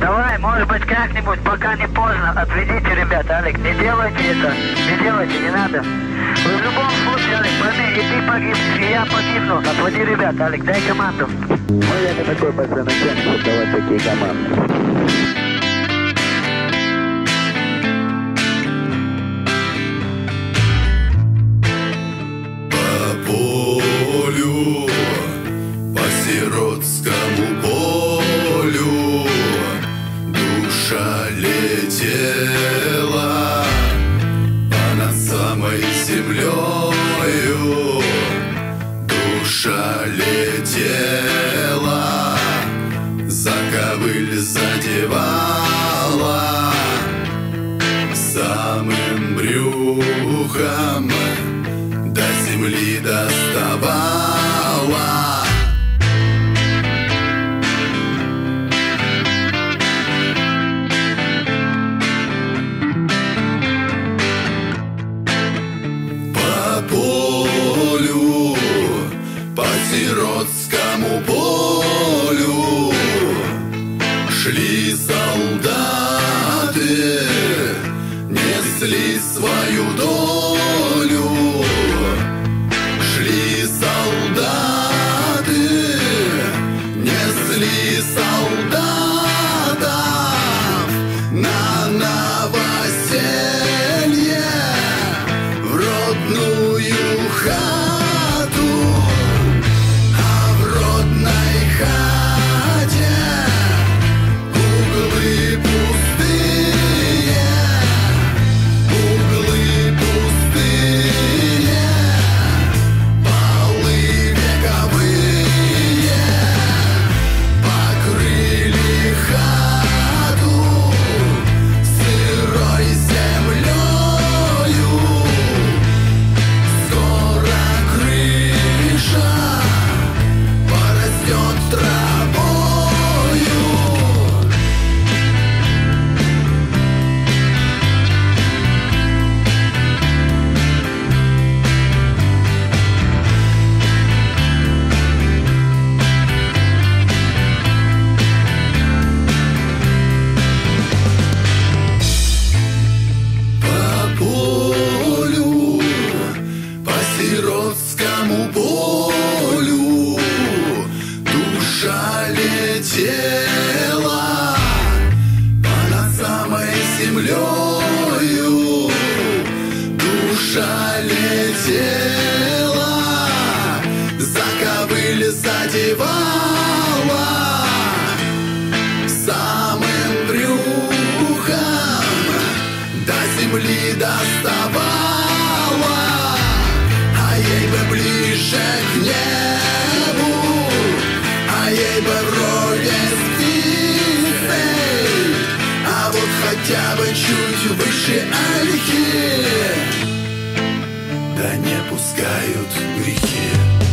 Давай, может быть, как-нибудь, пока не поздно, отведите ребят, Алик, не делайте это, не делайте, не надо. В любом случае, Алик, пойми, и ты погибнешь, и я погибну. Отводи ребят, Алик, дай команду. Ну, я не такой большой начальник, чтобы давать такие команды. Брюхом до земли доставала. По полю, по сиротскому полю Шли солдаты, несли свою долю называла самым брюхом до земли доставала, а ей бы ближе к небу, а ей бы вроде с птицей, а вот хотя бы чуть выше Альхи, да не пускают грехи.